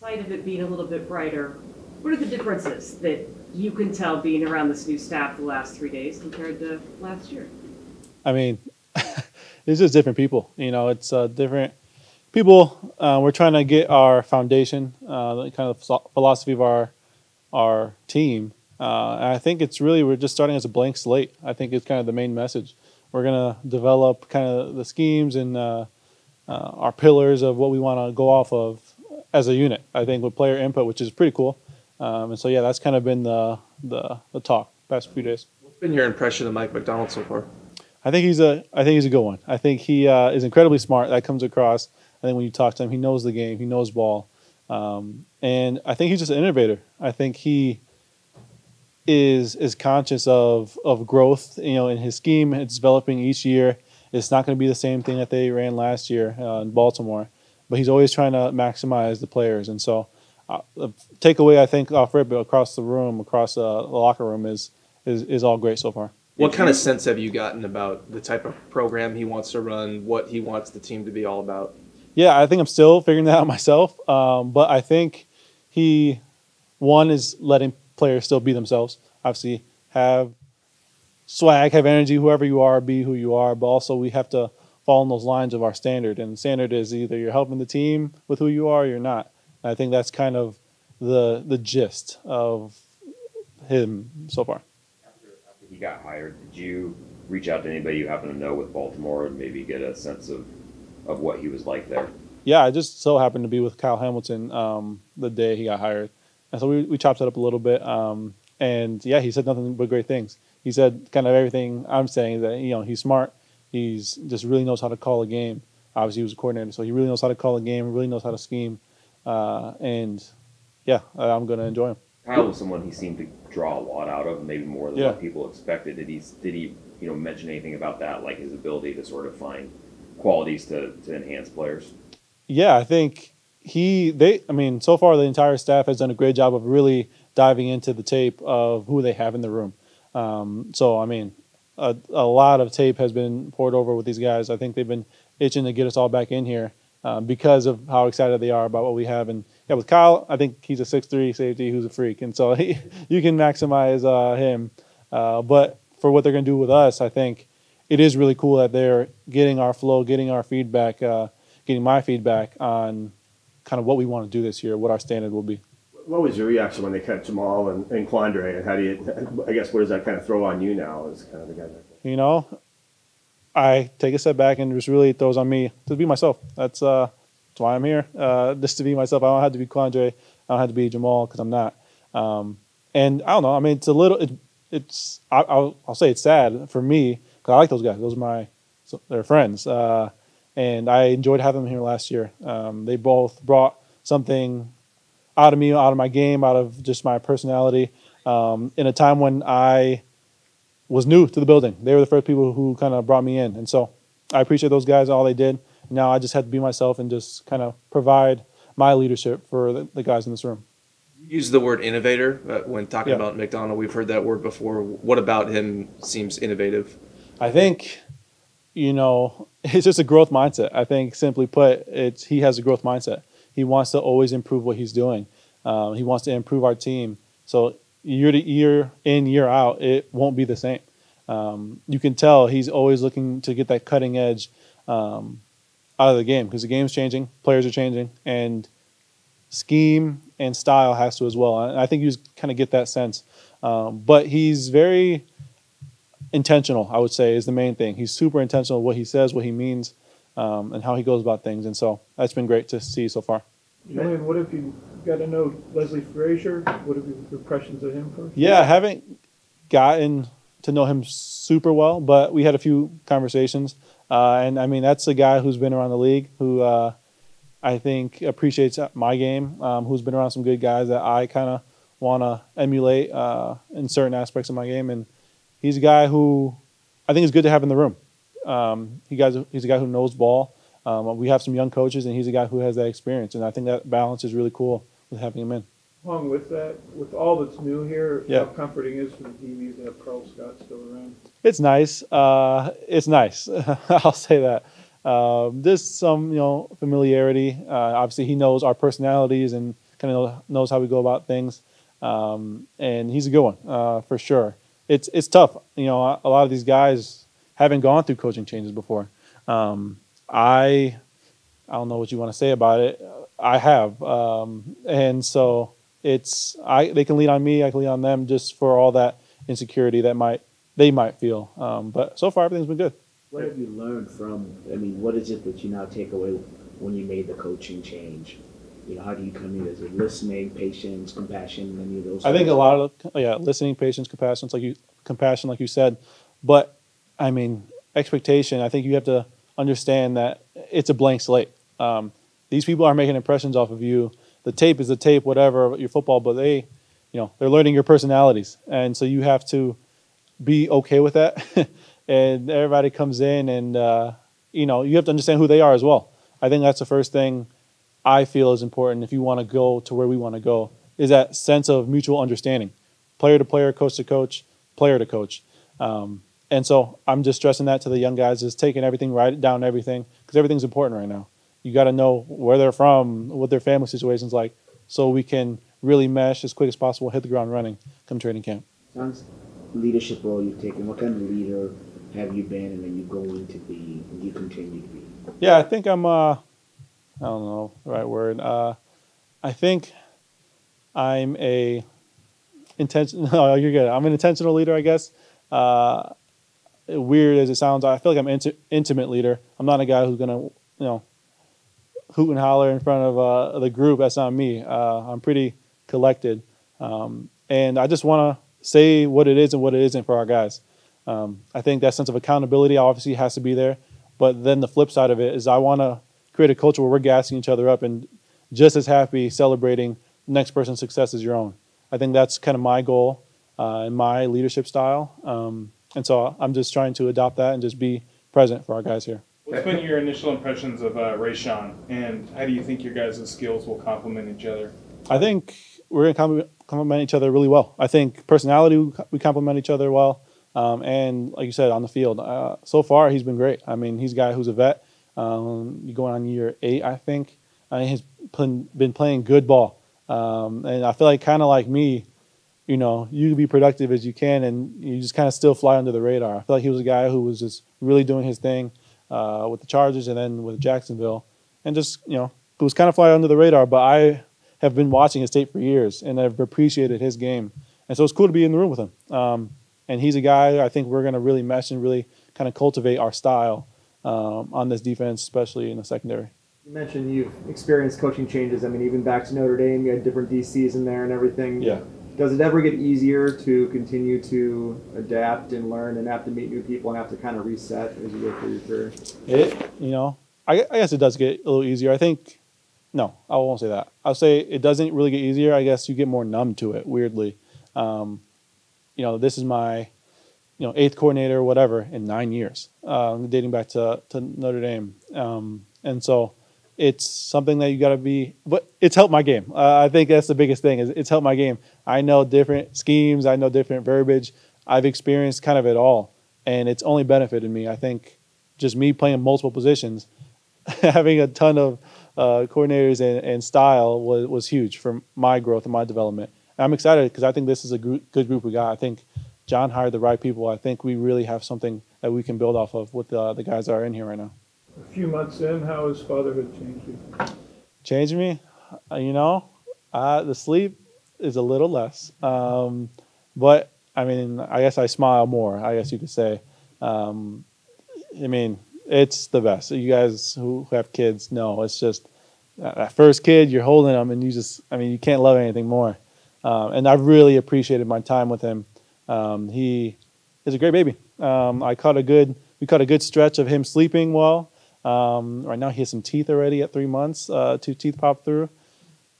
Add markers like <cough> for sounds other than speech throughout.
sight of it being a little bit brighter, what are the differences that you can tell being around this new staff the last three days compared to last year? I mean, <laughs> it's just different people. You know, it's uh, different people. Uh, we're trying to get our foundation, uh, kind of philosophy of our our team. Uh, and I think it's really we're just starting as a blank slate. I think it's kind of the main message. We're gonna develop kind of the schemes and uh, uh, our pillars of what we want to go off of as a unit. I think with player input, which is pretty cool. Um, and so yeah, that's kind of been the the, the talk past few days. What's been your impression of Mike Macdonald so far? I think he's a I think he's a good one. I think he uh, is incredibly smart. That comes across. I think when you talk to him, he knows the game. He knows ball, um, and I think he's just an innovator. I think he is is conscious of of growth. You know, in his scheme, it's developing each year. It's not going to be the same thing that they ran last year uh, in Baltimore, but he's always trying to maximize the players. And so, uh, the takeaway I think off rip across the room, across uh, the locker room is is is all great so far. What kind of sense have you gotten about the type of program he wants to run, what he wants the team to be all about? Yeah, I think I'm still figuring that out <laughs> myself. Um, but I think he, one, is letting players still be themselves. Obviously, have swag, have energy, whoever you are, be who you are. But also, we have to fall in those lines of our standard. And standard is either you're helping the team with who you are or you're not. And I think that's kind of the the gist of him so far. After, after he got hired, did you reach out to anybody you happen to know with Baltimore and maybe get a sense of, of what he was like there? Yeah, I just so happened to be with Kyle Hamilton um, the day he got hired. And so we, we chopped it up a little bit. Um, and yeah, he said nothing but great things. He said kind of everything I'm saying that, you know, he's smart. He's just really knows how to call a game. Obviously, he was a coordinator, so he really knows how to call a game, really knows how to scheme. Uh, and yeah, I'm going to enjoy him. Kyle was someone he seemed to draw a lot out of, maybe more than Yeah. what people expected. Did he did he you know mention anything about that, like his ability to sort of find qualities to, to enhance players? Yeah, I think he they I mean, so far the entire staff has done a great job of really diving into the tape of who they have in the room. Um, so I mean, a, a lot of tape has been poured over with these guys. I think they've been itching to get us all back in here um, because of how excited they are about what we have. And yeah, with Kyle, I think he's a six three safety who's a freak, and so <laughs> he, you can maximize uh, him. Uh, but for what they're going to do with us, I think it is really cool that they're getting our flow, getting our feedback, uh, getting my feedback on kind of what we want to do this year, what our standard will be. What was your reaction when they cut Jamal and, and Quandre, and how do you? I guess what does that kind of throw on you now as kind of the guy? You know, I take a step back and just really throws on me to be myself. That's uh, that's why I'm here, uh, just to be myself. I don't have to be Quandre. I don't have to be Jamal because I'm not. Um, and I don't know. I mean, it's a little. It, it's. I, I'll, I'll say it's sad for me because I like those guys. Those are my. They're friends. Uh, and I enjoyed having them here last year. Um, they both brought something out of me, out of my game, out of just my personality. Um, in a time when I was new to the building. They were the first people who kind of brought me in, and so I appreciate those guys all they did. Now I just had to be myself and just kind of provide my leadership for the, the guys in this room. You use the word innovator uh, when talking Yeah. about Macdonald. We've heard that word before. What about him seems innovative? I think, you know, <laughs> it's just a growth mindset. I think, simply put, it's he has a growth mindset. He wants to always improve what he's doing. Um, he wants to improve our team. So year to year, in year out, it won't be the same. Um, you can tell he's always looking to get that cutting edge um, out of the game because the game's changing, players are changing, and scheme and style has to as well. And I think you kind of get that sense. Um, but he's very intentional, I would say, is the main thing. He's super intentional what he says, what he means, um, and how he goes about things. And so that's been great to see so far. Julian, what if you got to know Leslie Frazier? What have your impressions of him first? Yeah, I haven't gotten to know him super well, but we had a few conversations. Uh, and I mean, that's a guy who's been around the league, who uh, I think appreciates my game, um, who's been around some good guys that I kind of want to emulate uh, in certain aspects of my game. And he's a guy who I think is good to have in the room. Um, he guys, he's a guy who knows ball. Um, we have some young coaches, and he's a guy who has that experience. And I think that balance is really cool with having him in. Along with that, with all that's new here, Yeah. how comforting is for the DBs to have Karl Scott still around? It's nice. Uh, it's nice. <laughs> I'll say that. Um, there's some, you know, familiarity. Uh, obviously, he knows our personalities and kind of knows how we go about things, um, and he's a good one uh, for sure. It's it's tough. You know, a, a lot of these guys haven't gone through coaching changes before. Um, I I don't know what you want to say about it. I have, um, and so it's I they can lean on me. I can lean on them just for all that insecurity that might they might feel. Um, but so far everything's been good. What have you learned from? I mean, what is it that you now take away when you made the coaching change? You know, how do you come in? Is it listening, patience, compassion, any of those? I think a lot of yeah, listening, patience, compassion, it's like you compassion, like you said. But I mean, expectation. I think you have to understand that it's a blank slate. Um, these people are making impressions off of you. The tape is the tape, whatever your football, but they, you know, they're learning your personalities, and so you have to be okay with that. <laughs> and everybody comes in, and uh, you know, you have to understand who they are as well. I think that's the first thing I feel is important if you want to go to where we want to go is that sense of mutual understanding, player to player, coach to coach, player to coach. Um, and so I'm just stressing that to the young guys is taking everything, write down, everything, because everything's important right now. You got to know where they're from, what their family situation's like, so we can really mesh as quick as possible, hit the ground running come training camp. Sounds leadership role you've taken. What kind of leader have you been, and are you going to be, and you continue to be? Yeah, I think I'm. Uh, I don't know the right word. Uh, I think I'm a intention. <laughs> No, you're good. I'm an intentional leader, I guess. Uh, weird as it sounds, I feel like I'm inti- intimate leader. I'm not a guy who's gonna, you know, hoot and holler in front of uh, the group. That's not me. Uh, I'm pretty collected, um, and I just want to say what it is and what it isn't for our guys. Um, I think that sense of accountability obviously has to be there, but then the flip side of it is I want to create a culture where we're gassing each other up and just as happy celebrating next person's success as your own. I think that's kind of my goal uh, and my leadership style. Um, and so I'm just trying to adopt that and just be present for our guys here. What's been your initial impressions of uh, Rayshawn, and how do you think your guys' skills will complement each other? I think we're going to complement each other really well. I think personality, we complement each other well. Um, and like you said, on the field, uh, so far he's been great. I mean, he's a guy who's a vet. Um, going on year eight, I think. Uh, he's been, been playing good ball. Um, and I feel like kind of like me, you know, you be productive as you can, and you just kind of still fly under the radar. I feel like he was a guy who was just really doing his thing uh, with the Chargers and then with Jacksonville, and just you know, it was kind of fly under the radar. But I have been watching his tape for years, and I've appreciated his game, and so it's cool to be in the room with him. Um, and he's a guy I think we're going to really mesh and really kind of cultivate our style um, on this defense, especially in the secondary. You mentioned you've experienced coaching changes. I mean, even back to Notre Dame, you had different DCs in there and everything. Yeah. Does it ever get easier to continue to adapt and learn and have to meet new people and have to kind of reset as you go through your career? It, you know, I, I guess it does get a little easier. I think, no, I won't say that. I'll say it doesn't really get easier. I guess you get more numb to it, weirdly. Um, you know, this is my, you know, eighth coordinator or whatever in nine years, um, dating back to, to Notre Dame. Um, and so it's something that you got to be, but it's helped my game. Uh, I think that's the biggest thing is it's helped my game. I know different schemes. I know different verbiage. I've experienced kind of it all and it's only benefited me. I think just me playing multiple positions, <laughs> having a ton of uh, coordinators and, and style was, was huge for my growth and my development. And I'm excited because I think this is a gr- good group we got. I think John hired the right people. I think we really have something that we can build off of with the, the guys that are in here right now. A few months in, how has fatherhood changed you? Changed me, uh, you know, the sleep is a little less. Um, but I mean, I guess I smile more, I guess you could say. Um, I mean, it's the best. You guys who have kids know it's just that first kid, you're holding them and you just, I mean, you can't love anything more. Um, and I've really appreciated my time with him. Um, he is a great baby. Um, I caught a good, we caught a good stretch of him sleeping well. Um, right now he has some teeth already at three months, uh, two teeth popped through.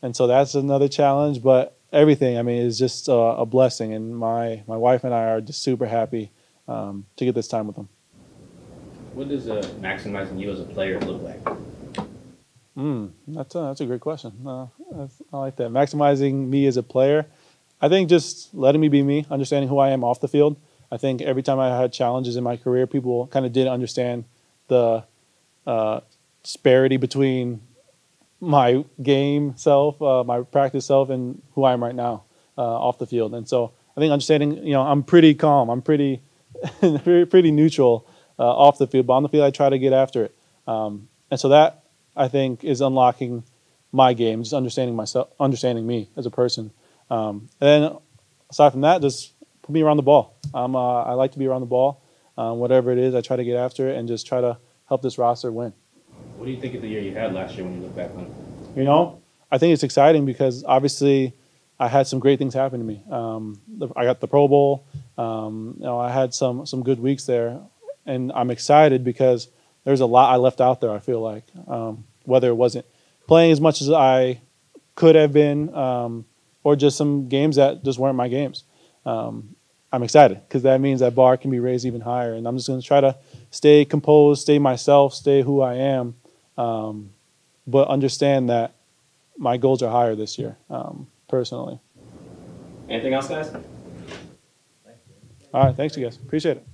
And so that's another challenge, but everything, I mean, is just a, a blessing. And my, my wife and I are just super happy um, to get this time with him. What does uh, maximizing you as a player look like? Mm, that's a, that's a great question. Uh, I like that. Maximizing me as a player. I think just letting me be me, understanding who I am off the field. I think every time I had challenges in my career, people kind of didn't understand the uh, disparity between my game self, uh, my practice self, and who I am right now uh, off the field. And so I think understanding, you know, I'm pretty calm. I'm <laughs> pretty, pretty neutral uh, off the field, but on the field, I try to get after it. Um, and so that I think is unlocking my game, just understanding myself, understanding me as a person. Um, and then aside from that, just put me around the ball. Um, uh, I like to be around the ball. Uh, whatever it is, I try to get after it and just try to help this roster win. What do you think of the year you had last year when you look back on it? You know, I think it's exciting because obviously I had some great things happen to me. Um, I got the Pro Bowl. Um, you know, I had some some good weeks there, and I'm excited because there's a lot I left out there. I feel like um, whether it wasn't playing as much as I could have been, um, or just some games that just weren't my games. Um, I'm excited because that means that bar can be raised even higher, and I'm just going to try to stay composed, stay myself, stay who I am, um, but understand that my goals are higher this year, um, personally. Anything else, guys? All right, thanks, you guys. Appreciate it.